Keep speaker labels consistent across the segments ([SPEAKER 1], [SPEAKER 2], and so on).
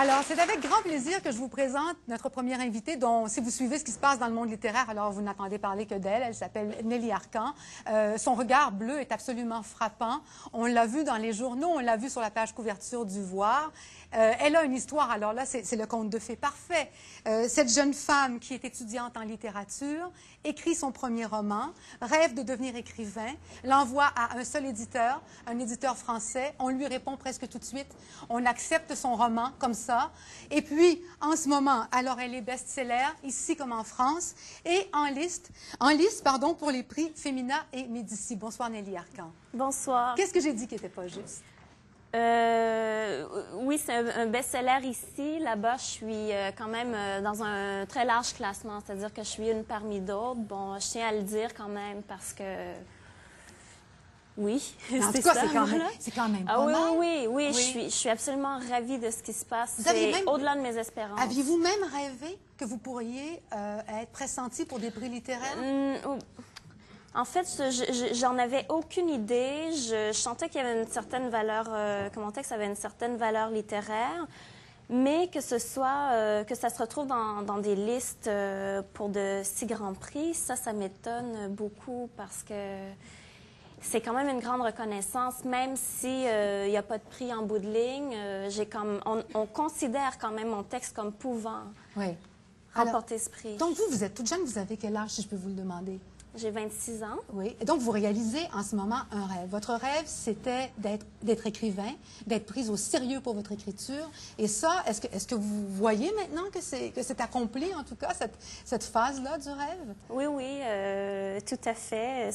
[SPEAKER 1] Alors, c'est avec grand plaisir que je vous présente notre première invitée, dont, si vous suivez ce qui se passe dans le monde littéraire, alors vous n'entendez parler que d'elle. Elle s'appelle Nelly Arcan. Euh, son regard bleu est absolument frappant. On l'a vu dans les journaux, on l'a vu sur la page couverture du Voir. Euh, elle a une histoire, alors là, c'est le conte de fées parfait. Euh, cette jeune femme qui est étudiante en littérature écrit son premier roman, rêve de devenir écrivain, l'envoie à un seul éditeur, un éditeur français. On lui répond presque tout de suite. On accepte son roman comme ça. Et puis, en ce moment, alors elle est best-seller, ici comme en France, et en liste, en liste pardon, pour les prix Femina et Médici. Bonsoir Nelly Arcan.
[SPEAKER 2] Bonsoir.
[SPEAKER 1] Qu'est-ce que j'ai dit qui n'était pas juste?
[SPEAKER 2] Euh, oui, c'est un, best-seller ici. Là-bas, je suis euh, quand même euh, dans un très large classement, c'est-à-dire que je suis une parmi d'autres. Bon, je tiens à le dire quand même parce que oui,
[SPEAKER 1] c'est ça. C'est quand, même, c'est quand même
[SPEAKER 2] ah, oui, oui, oui, Je, suis, je suis absolument ravie de ce qui se passe. C'est au-delà de mes espérances.
[SPEAKER 1] Aviez-vous même rêvé que vous pourriez être pressenti pour des prix littéraires? Hum,
[SPEAKER 2] en fait, j'en avais aucune idée. Je, sentais qu'il y avait une certaine valeur, euh, que mon texte avait une certaine valeur littéraire, mais que ce soit, euh, que ça se retrouve dans, des listes euh, pour de si grands prix, ça, ça m'étonne beaucoup parce que c'est quand même une grande reconnaissance, même s'il n'y a pas de prix en bout de ligne. j'ai comme, on, considère quand même mon texte comme pouvant remporter ce prix.
[SPEAKER 1] Donc, vous, vous êtes toute jeune, vous avez quel âge, si je peux vous le demander?
[SPEAKER 2] J'ai 26 ans.
[SPEAKER 1] Oui. Et donc, vous réalisez en ce moment un rêve. Votre rêve, c'était d'être écrivain, d'être prise au sérieux pour votre écriture. Et ça, est-ce que, est que vous voyez maintenant que c'est accompli, en tout cas, cette, cette phase-là du rêve?
[SPEAKER 2] Oui, oui, euh, tout à fait.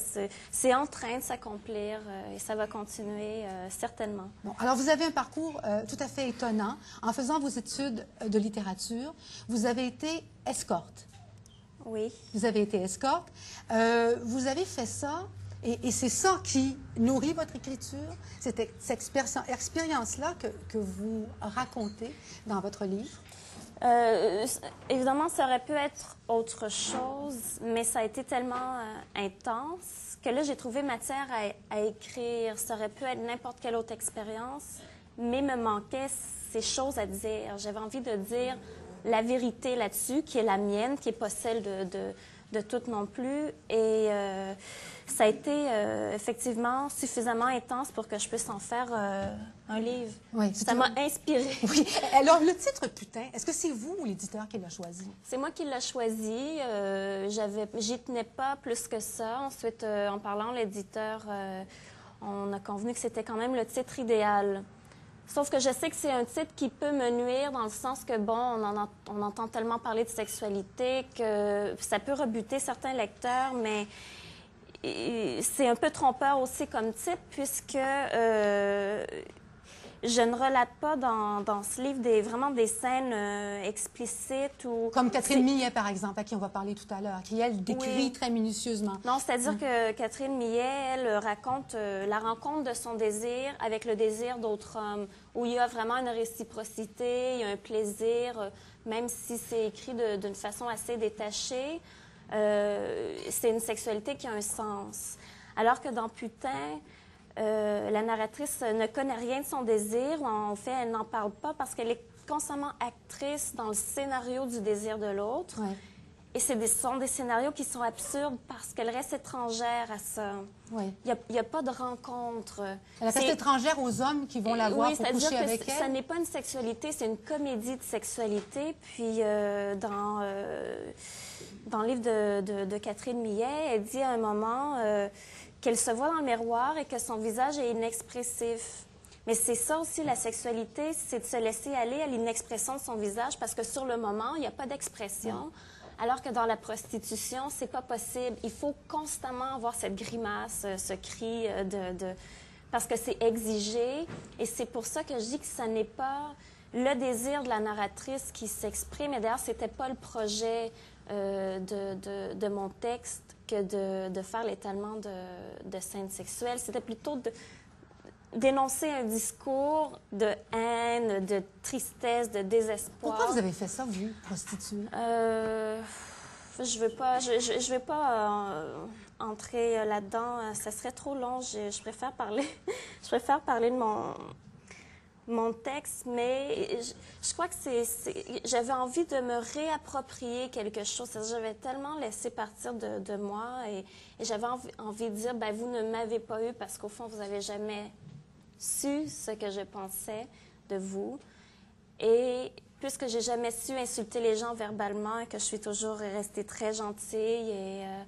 [SPEAKER 2] C'est en train de s'accomplir euh, et ça va continuer euh, certainement.
[SPEAKER 1] Bon, alors, vous avez un parcours tout à fait étonnant. En faisant vos études de littérature, vous avez été escorte.
[SPEAKER 2] Oui.
[SPEAKER 1] Vous avez été escorte. Euh, vous avez fait ça, et, c'est ça qui nourrit votre écriture, cette, expérience-là que, que, vous racontez dans votre livre?
[SPEAKER 2] Euh, évidemment, ça aurait pu être autre chose, mais ça a été tellement euh, intense que là, j'ai trouvé matière à, à, écrire. Ça aurait pu être n'importe quelle autre expérience, mais me manquait ces choses à dire. J'avais envie de dire la vérité là-dessus, qui est la mienne, qui n'est pas celle de, de, de toutes non plus. Et euh, ça a été euh, effectivement suffisamment intense pour que je puisse en faire euh, un livre. Oui, ça m'a inspiré.
[SPEAKER 1] Oui. Alors, le titre Putain, est-ce que c'est vous ou l'éditeur qui l'a choisi?
[SPEAKER 2] C'est moi qui l'ai choisi. j'avais, j'y tenais pas plus que ça. Ensuite, en parlant l'éditeur, on a convenu que c'était quand même le titre idéal. Sauf que je sais que c'est un titre qui peut me nuire dans le sens que, bon, on, entend tellement parler de sexualité que ça peut rebuter certains lecteurs, mais c'est un peu trompeur aussi comme titre puisque euh, je ne relate pas dans, dans ce livre des, vraiment des scènes euh, explicites ou...
[SPEAKER 1] Comme Catherine Millet, par exemple, à qui on va parler tout à l'heure, qui, elle, décrit très minutieusement.
[SPEAKER 2] Non, c'est-à-dire mm. que Catherine Millet, elle, raconte euh, la rencontre de son désir avec le désir d'autres hommes, où il y a vraiment une réciprocité, il y a un plaisir, euh, même si c'est écrit d'une façon assez détachée, c'est une sexualité qui a un sens. Alors que dans Putain, euh, la narratrice ne connaît rien de son désir. En fait, elle n'en parle pas parce qu'elle est constamment actrice dans le scénario du désir de l'autre. Et ce sont des scénarios qui sont absurdes parce qu'elle reste étrangère à ça. Il n'y a, pas de rencontre.
[SPEAKER 1] Elle reste étrangère aux hommes qui vont la voir
[SPEAKER 2] pour
[SPEAKER 1] coucher avec elle.
[SPEAKER 2] Ça n'est pas une sexualité, c'est une comédie de sexualité. Puis euh, dans, euh, dans le livre de, de, Catherine Millet, elle dit à un moment qu'elle se voit dans le miroir et que son visage est inexpressif. Mais c'est ça aussi la sexualité, c'est de se laisser aller à l'inexpression de son visage parce que sur le moment, il n'y a pas d'expression. Alors que dans la prostitution, c'est pas possible. Il faut constamment avoir cette grimace, euh, ce cri euh, de, parce que c'est exigé. Et c'est pour ça que je dis que ce n'est pas le désir de la narratrice qui s'exprime. Et d'ailleurs, c'était pas le projet euh, de, mon texte que de, faire l'étalement de, scènes sexuelles. C'était plutôt de dénoncer un discours de haine, de tristesse, de désespoir.
[SPEAKER 1] Pourquoi vous avez fait ça, vous, prostituée?
[SPEAKER 2] Euh, je veux pas, je, je, veux pas euh, entrer là-dedans. Ça serait trop long. Je, je préfère parler, je préfère parler de mon, mon texte, mais je, crois que c'est, j'avais envie de me réapproprier quelque chose. J'avais tellement laissé partir de, moi et, j'avais envie, de dire, ben, vous ne m'avez pas eu parce qu'au fond, vous n'avez jamais su ce que je pensais de vous. Et puisque j'ai jamais su insulter les gens verbalement et que je suis toujours restée très gentille et euh,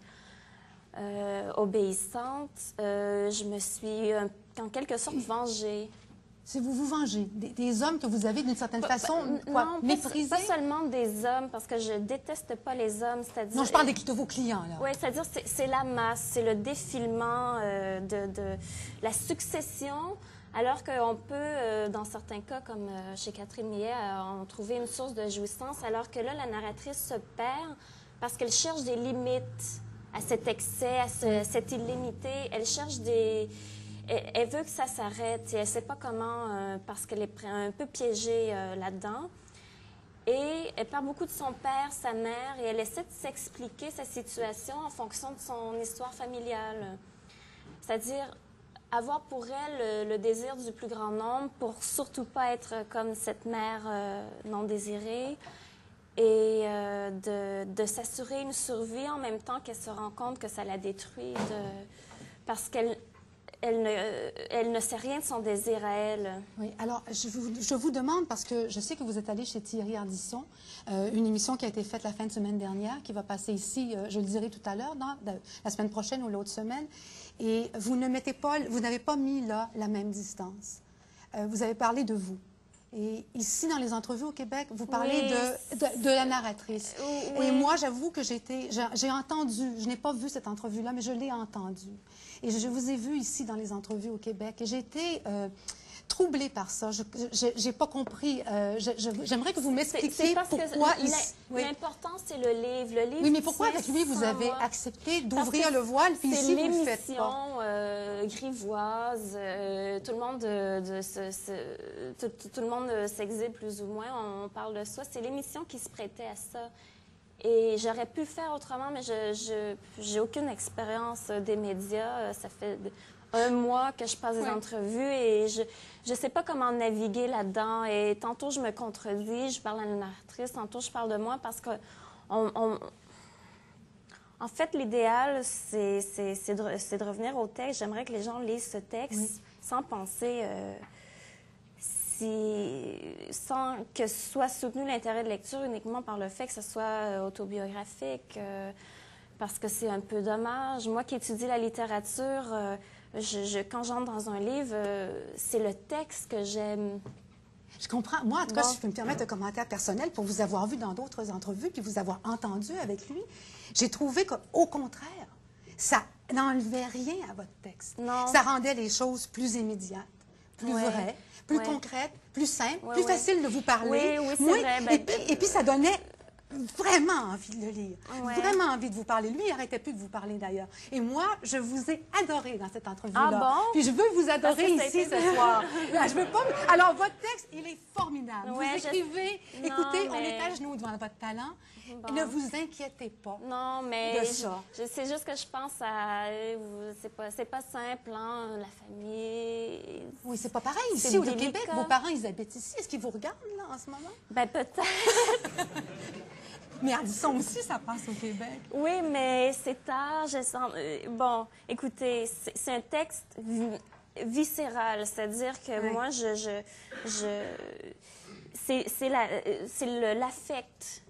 [SPEAKER 2] euh, obéissante, euh, je me suis en quelque sorte vengée.
[SPEAKER 1] Si vous vous vengez des, des hommes que vous avez d'une certaine
[SPEAKER 2] Pas-
[SPEAKER 1] façon
[SPEAKER 2] pas-
[SPEAKER 1] quoi,
[SPEAKER 2] non, pas-
[SPEAKER 1] méprisés?
[SPEAKER 2] Pas, seulement des hommes, parce que je déteste pas les hommes. C'est-à-dire,
[SPEAKER 1] Non, je parle de vos clients, là.
[SPEAKER 2] Oui, c'est-à-dire c'est, la masse, c'est le défilement euh, de, de la succession, alors qu'on peut, euh, dans certains cas, comme euh, chez Catherine Millet, en trouver une source de jouissance, alors que là, la narratrice se perd parce qu'elle cherche des limites à cet excès, à ce- cette illimité. Elle cherche des... Elle, veut que ça s'arrête et elle ne sait pas comment, euh, parce qu'elle est un peu piégée euh, là-dedans. Et elle parle beaucoup de son père, sa mère, et elle essaie de s'expliquer sa situation en fonction de son histoire familiale. C'est-à-dire avoir pour elle le, le désir du plus grand nombre pour surtout pas être comme cette mère euh, non désirée et euh, de, s'assurer une survie en même temps qu'elle se rend compte que ça la détruit parce qu'elle elle ne, sait rien de son désir à elle.
[SPEAKER 1] Oui, alors je vous, demande, parce que je sais que vous êtes allé chez Thierry Ardisson, euh, une émission qui a été faite la fin de semaine dernière, qui va passer ici, euh, je le dirai tout à l'heure, la semaine prochaine ou l'autre semaine, et vous ne mettez pas, vous n'avez pas mis là la même distance. Euh, vous avez parlé de vous. Et ici, dans les entrevues au Québec, vous parlez
[SPEAKER 2] Oui,
[SPEAKER 1] de, de, de la narratrice.
[SPEAKER 2] Oui.
[SPEAKER 1] Et moi, j'avoue que j'ai entendu, je n'ai pas vu cette entrevue-là, mais je l'ai entendue. Et je vous ai vu ici dans les entrevues au Québec. Et j'ai été euh, troublée par ça. Je n'ai pas compris. euh, J'aimerais que vous m'expliquiez pourquoi. Oui.
[SPEAKER 2] L'important, c'est le livre. Le livre
[SPEAKER 1] Oui, mais pourquoi avec lui, vous avez accepté d'ouvrir le voile, puis ici, vous le faites pas?
[SPEAKER 2] euh, grivoise. euh, tout le monde, de, de tout, tout- tout le monde euh, s'exhibe plus ou moins. On parle de soi. C'est l'émission qui se prêtait à ça. Et j'aurais pu faire autrement, mais je j'ai aucune expérience euh, des médias. Euh, Ça fait un mois que je passe des
[SPEAKER 1] Oui.
[SPEAKER 2] entrevues et je ne sais pas comment naviguer là-dedans. Et tantôt, je me contredis, je parle à la narratrice, tantôt, je parle de moi parce que on- on, en fait, l'idéal, c'est de, de revenir au texte. J'aimerais que les gens lisent ce texte sans penser, euh, si, sans que soit soutenu l'intérêt de lecture uniquement par le fait que ce soit euh, autobiographique, euh, parce que c'est un peu dommage. Moi qui étudie la littérature, euh, je, je- quand j'entre dans un livre, euh, c'est le texte que j'aime.
[SPEAKER 1] Je comprends. Moi, en tout cas,
[SPEAKER 2] Bon.
[SPEAKER 1] si je peux me permettre un commentaire personnel pour vous avoir vu dans d'autres entrevues puis vous avoir entendu avec lui, j'ai trouvé qu'au contraire, ça n'enlevait rien à votre texte.
[SPEAKER 2] Non.
[SPEAKER 1] Ça rendait les choses plus immédiates, plus
[SPEAKER 2] Ouais.
[SPEAKER 1] vraies, plus
[SPEAKER 2] Ouais.
[SPEAKER 1] concrètes, plus simples,
[SPEAKER 2] Ouais,
[SPEAKER 1] plus
[SPEAKER 2] ouais.
[SPEAKER 1] facile de vous parler.
[SPEAKER 2] Oui, oui, c'est vrai. Ben,
[SPEAKER 1] et, puis, et puis, ça donnait vraiment envie de le lire,
[SPEAKER 2] Ouais.
[SPEAKER 1] vraiment envie de vous parler. Lui, il n'arrêtait plus de vous parler d'ailleurs. Et moi, je vous ai adoré dans cette entrevue-là.
[SPEAKER 2] Ah bon?
[SPEAKER 1] Puis je veux vous adorer ici ce soir. Là, je veux pas. Alors, votre texte, il est formidable.
[SPEAKER 2] Ouais,
[SPEAKER 1] vous
[SPEAKER 2] je-
[SPEAKER 1] écrivez.
[SPEAKER 2] Non,
[SPEAKER 1] Écoutez, on
[SPEAKER 2] mais-
[SPEAKER 1] est à genoux devant votre talent.
[SPEAKER 2] Bon.
[SPEAKER 1] Ne vous inquiétez pas.
[SPEAKER 2] Non, mais
[SPEAKER 1] de ça.
[SPEAKER 2] je- c'est juste que je pense à euh, c'est pas pas simple hein, la famille.
[SPEAKER 1] Oui, c'est pas pareil ici au. Québec. Vos parents, ils habitent ici. Est-ce qu'ils vous regardent là en ce moment?
[SPEAKER 2] Ben peut-être.
[SPEAKER 1] Mais Ardisson aussi, ça passe au Québec.
[SPEAKER 2] Oui, mais c'est tard. Je sens. euh, bon, écoutez, c'est un texte vi- viscéral, c'est-à-dire que moi, je, je, je c'est euh, l'affect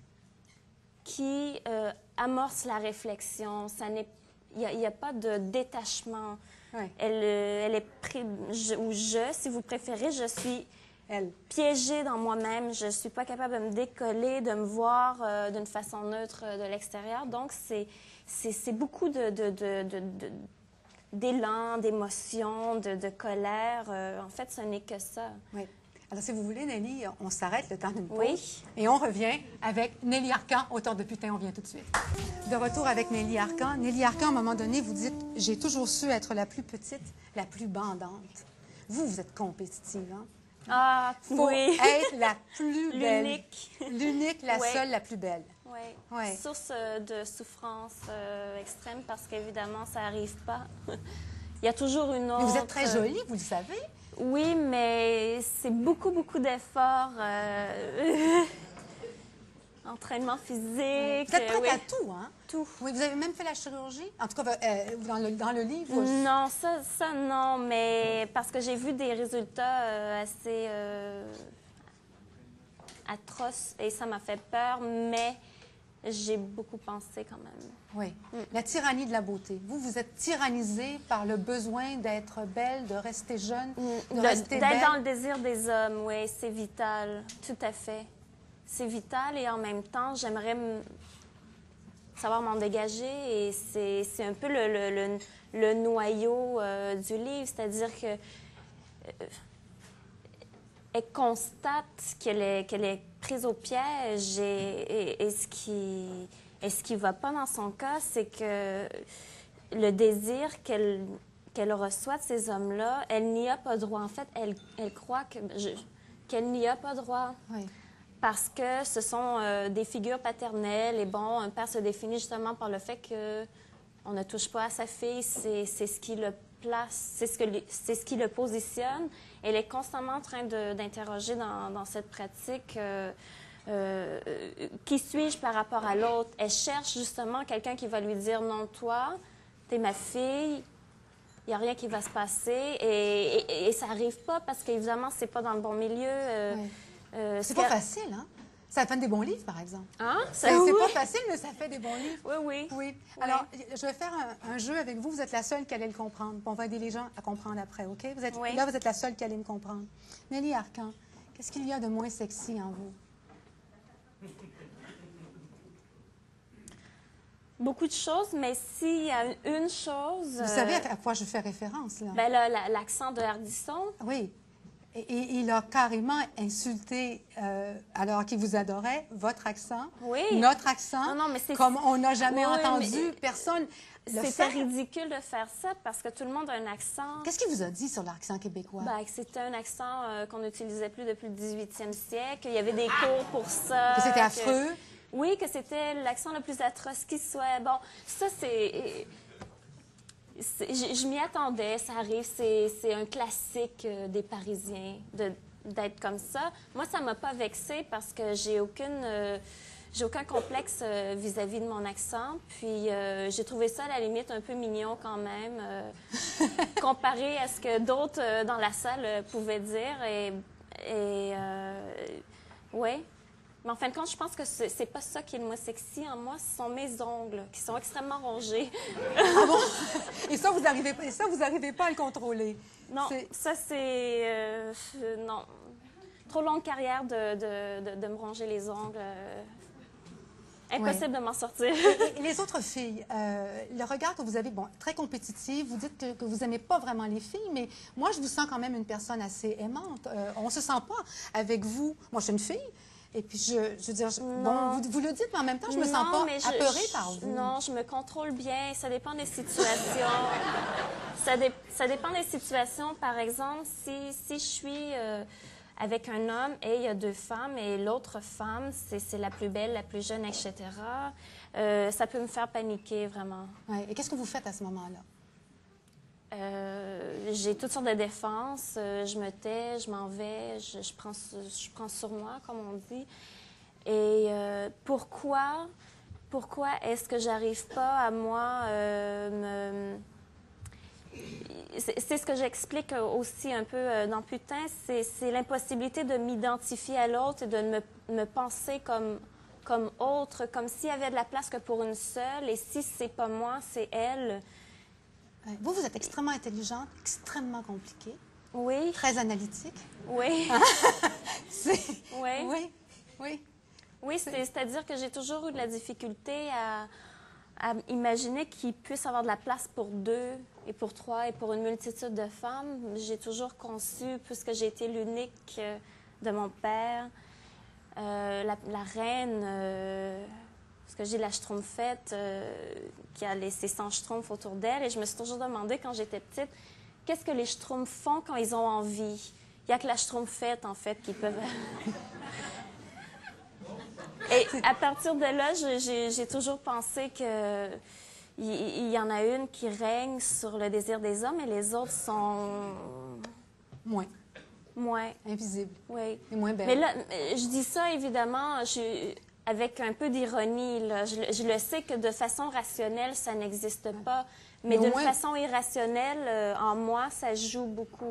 [SPEAKER 2] qui euh, amorce la réflexion. Ça n'est, il n'y a, pas de détachement.
[SPEAKER 1] Ouais.
[SPEAKER 2] Elle, elle est pris, je- ou je, si vous préférez, je suis
[SPEAKER 1] Elle.
[SPEAKER 2] piégée dans moi-même. Je suis pas capable de me décoller, de me voir euh, d'une façon neutre euh, de l'extérieur. Donc, c'est, beaucoup de, d'élan, d'émotion, de, de colère. Euh, en fait, ce n'est que ça.
[SPEAKER 1] Oui. Alors, si vous voulez, Nelly, on s'arrête le temps d'une pause.
[SPEAKER 2] Oui.
[SPEAKER 1] Et on revient avec Nelly Arcan, auteur de Putain, on vient tout de suite. De retour avec Nelly Arcan. Nelly Arcan, à un moment donné, vous dites J'ai toujours su être la plus petite, la plus bandante. Vous, vous êtes compétitive, hein?
[SPEAKER 2] Ah,
[SPEAKER 1] Faut
[SPEAKER 2] oui.
[SPEAKER 1] être la plus belle.
[SPEAKER 2] L'unique.
[SPEAKER 1] L'unique, la seule, la plus belle.
[SPEAKER 2] Oui. Source euh, de souffrance euh, extrême parce qu'évidemment, ça n'arrive pas. Il y a toujours une autre.
[SPEAKER 1] Mais vous êtes très jolie, vous le savez.
[SPEAKER 2] Oui, mais c'est beaucoup, beaucoup d'efforts. euh, Entraînement physique.
[SPEAKER 1] Vous êtes prête
[SPEAKER 2] oui.
[SPEAKER 1] à tout, hein?
[SPEAKER 2] Tout.
[SPEAKER 1] Oui, vous avez même fait la chirurgie? En tout cas, euh, dans, le, dans le livre.
[SPEAKER 2] Non, ça, ça non, mais parce que j'ai vu des résultats euh, assez euh, atroces et ça m'a fait peur, mais j'ai beaucoup pensé quand même.
[SPEAKER 1] Oui. La tyrannie de la beauté. Vous, vous êtes tyrannisée par le besoin d'être belle, de rester jeune, de
[SPEAKER 2] De-
[SPEAKER 1] rester belle.
[SPEAKER 2] D'être dans le désir des hommes, oui, c'est vital, tout à fait. C'est vital et en même temps, j'aimerais savoir m'en dégager et c'est un peu le, le- noyau euh, du livre, c'est-à-dire que euh, elle constate qu'elle est, qu'elle est prise au piège et, et- ce qui qui va pas dans son cas, c'est que le désir qu'elle qu'elle reçoit de ces hommes-là, elle n'y a pas droit. En fait, elle, elle croit qu'elle n'y a pas droit
[SPEAKER 1] Oui.
[SPEAKER 2] Parce que ce sont euh, des figures paternelles. Et bon, un père se définit justement par le fait que on ne touche pas à sa fille. C'est ce qui le place, c'est ce, que ce qui le positionne. Elle est constamment en train d'interroger dans, cette pratique. euh, euh, qui suis-je par rapport à l'autre? Elle cherche justement quelqu'un qui va lui dire non, toi, t'es ma fille, il n'y a rien qui va se passer. Et, ça n'arrive pas parce qu'évidemment, c'est pas dans le bon milieu. Euh,
[SPEAKER 1] C'est
[SPEAKER 2] ce
[SPEAKER 1] pas facile, hein? Ça fait des bons livres, par exemple.
[SPEAKER 2] Hein?
[SPEAKER 1] C'est
[SPEAKER 2] Ça-
[SPEAKER 1] c'est
[SPEAKER 2] oui.
[SPEAKER 1] pas facile, mais ça fait des bons livres.
[SPEAKER 2] Oui, oui.
[SPEAKER 1] Oui. Alors, je vais faire un, un jeu avec vous. Vous êtes la seule qui allait le comprendre. On va aider les gens à comprendre après, OK? Vous êtes,
[SPEAKER 2] Oui.
[SPEAKER 1] Là, vous êtes la seule qui allait me comprendre. Nelly Arcan, qu'est-ce qu'il y a de moins sexy en vous?
[SPEAKER 2] Beaucoup de choses, mais s'il y a une chose.
[SPEAKER 1] Vous
[SPEAKER 2] euh,
[SPEAKER 1] savez à quoi je fais référence, là?
[SPEAKER 2] ben, là, la- l'accent de Hardisson.
[SPEAKER 1] Oui. Et, et il a carrément insulté, euh, alors qu'il vous adorait, votre accent,
[SPEAKER 2] Oui.
[SPEAKER 1] notre accent,
[SPEAKER 2] Non, non, mais c'est-
[SPEAKER 1] comme on n'a jamais
[SPEAKER 2] Oui,
[SPEAKER 1] entendu
[SPEAKER 2] mais-
[SPEAKER 1] personne
[SPEAKER 2] C'était ridicule de faire ça parce que tout le monde a un accent.
[SPEAKER 1] Qu'est-ce qu'il vous a dit sur l'accent québécois?
[SPEAKER 2] Ben, c'était un accent euh, qu'on n'utilisait plus depuis le 18e siècle. Il y avait des cours pour ça.
[SPEAKER 1] que c'était affreux?
[SPEAKER 2] Oui, que c'était l'accent le plus atroce qui soit. Bon, ça, c'est. Je, je m'y attendais, ça arrive, c'est un classique euh, des Parisiens de- d'être comme ça. Moi, ça m'a pas vexée parce que j'ai aucune. euh, j'ai aucun complexe euh, vis-à-vis de mon accent. Puis euh, j'ai trouvé ça à la limite un peu mignon quand même, euh, comparé à ce que d'autres dans la salle pouvaient dire. Et, et oui. Mais en fin de compte, je pense que c'est pas ça qui est le moins sexy en moi, ce sont mes ongles qui sont extrêmement rongés.
[SPEAKER 1] Ah bon? Et ça, vous n'arrivez et ça, vous arrivez pas à le contrôler?
[SPEAKER 2] Non, ça c'est. euh, non. Trop longue carrière de, de, de- de me ronger les ongles. euh, impossible de m'en sortir.
[SPEAKER 1] Et les autres filles, euh, le regard que vous avez, bon, très compétitif, vous dites que, que vous n'aimez pas vraiment les filles, mais moi, je vous sens quand même une personne assez aimante. Euh, on ne se sent pas avec vous. Moi, je suis une fille. Et puis, je, je veux dire, je- bon, vous, vous le dites, mais en même temps, je me sens pas
[SPEAKER 2] mais je-
[SPEAKER 1] apeurée par vous.
[SPEAKER 2] Non, je me contrôle bien. Ça dépend des situations. ça, dé- ça dépend des situations. Par exemple, si, si je suis euh, avec un homme et il y a deux femmes et l'autre femme, c'est c'est la plus belle, la plus jeune, etc., euh, ça peut me faire paniquer vraiment.
[SPEAKER 1] Ouais. Et qu'est-ce que vous faites à ce moment-là?
[SPEAKER 2] Euh, j'ai toutes sortes de défenses. Euh, je me tais, je m'en vais, je, prends, sur- moi, comme on dit. Et euh, pourquoi, pourquoi est-ce que j'arrive pas à moi euh. C'est ce que j'explique aussi un peu dans Putain, c'est l'impossibilité de m'identifier à l'autre et de me, me penser comme, comme autre, comme s'il y avait de la place que pour une seule, et si c'est pas moi, c'est elle.
[SPEAKER 1] Ouais. Vous, vous êtes extrêmement intelligente, extrêmement compliquée,
[SPEAKER 2] Oui,
[SPEAKER 1] très analytique.
[SPEAKER 2] oui. Oui.
[SPEAKER 1] Oui, oui.
[SPEAKER 2] Oui, c'est- c'est-à-dire que j'ai toujours eu de la difficulté à, à imaginer qu'il puisse avoir de la place pour deux et pour trois et pour une multitude de femmes. J'ai toujours conçu, puisque j'ai été l'unique euh, de mon père, euh, la, la reine, euh, parce que j'ai la schtroumpfette euh, qui a laissé 100 schtroumpfs autour d'elle. Et je me suis toujours demandé, quand j'étais petite, qu'est-ce que les schtroumpfs font quand ils ont envie? Il n'y a que la schtroumpfette, en fait, qui peuvent... Et à partir de là, j'ai toujours pensé que il il y, en a une qui règne sur le désir des hommes et les autres sont
[SPEAKER 1] Moins.
[SPEAKER 2] Moins.
[SPEAKER 1] Invisible.
[SPEAKER 2] Oui.
[SPEAKER 1] Et moins belle.
[SPEAKER 2] Mais là, je dis ça évidemment je- avec un peu d'ironie. là. Je, le- je le sais que de façon rationnelle, ça n'existe pas. Mais d'une façon irrationnelle, euh, en moi, ça joue beaucoup.